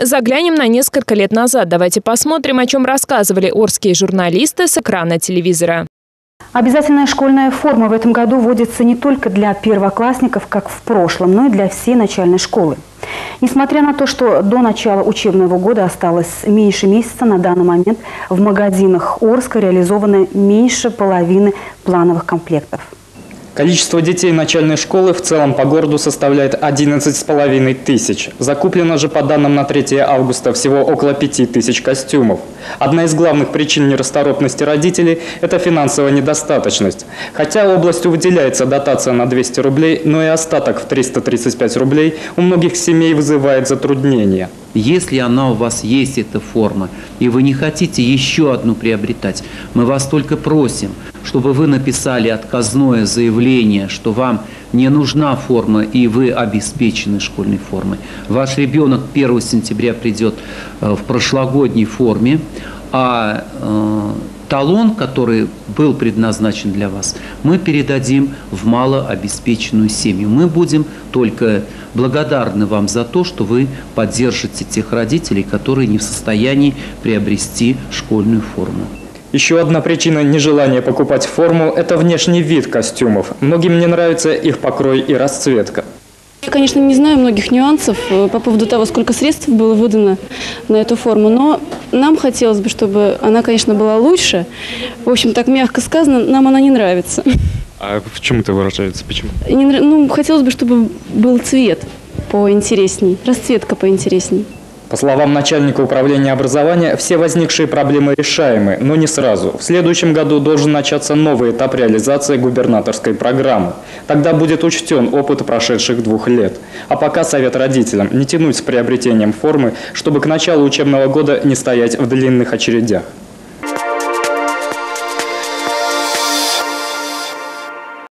Заглянем на несколько лет назад. Давайте посмотрим, о чем рассказывали орские журналисты с экрана телевизора. Обязательная школьная форма в этом году вводится не только для первоклассников, как в прошлом, но и для всей начальной школы. Несмотря на то, что до начала учебного года осталось меньше месяца, на данный момент в магазинах Орска реализованы меньше половины плановых комплектов. Количество детей начальной школы в целом по городу составляет 11,5 тысяч. Закуплено же по данным на 3 августа всего около 5 тысяч костюмов. Одна из главных причин нерасторопности родителей – это финансовая недостаточность. Хотя областью выделяется дотация на 200 рублей, но и остаток в 335 рублей у многих семей вызывает затруднения. Если она у вас есть, эта форма, и вы не хотите еще одну приобретать, мы вас только просим, чтобы вы написали отказное заявление, что вам не нужна форма и вы обеспечены школьной формой. Ваш ребенок 1 сентября придет э, в прошлогодней форме, а э, талон, который был предназначен для вас, мы передадим в малообеспеченную семью. Мы будем только благодарны вам за то, что вы поддержите тех родителей, которые не в состоянии приобрести школьную форму. Еще одна причина нежелания покупать форму – это внешний вид костюмов. Многим не нравится их покрой и расцветка. Я, конечно, не знаю многих нюансов э, по поводу того, сколько средств было выдано на эту форму, но нам хотелось бы, чтобы она, конечно, была лучше. В общем, так мягко сказано, нам она не нравится. А в чем это выражается? Почему? Не, ну, хотелось бы, чтобы был цвет поинтересней, расцветка поинтересней. По словам начальника управления образования, все возникшие проблемы решаемы, но не сразу. В следующем году должен начаться новый этап реализации губернаторской программы. Тогда будет учтен опыт прошедших двух лет. А пока совет родителям не тянуть с приобретением формы, чтобы к началу учебного года не стоять в длинных очередях.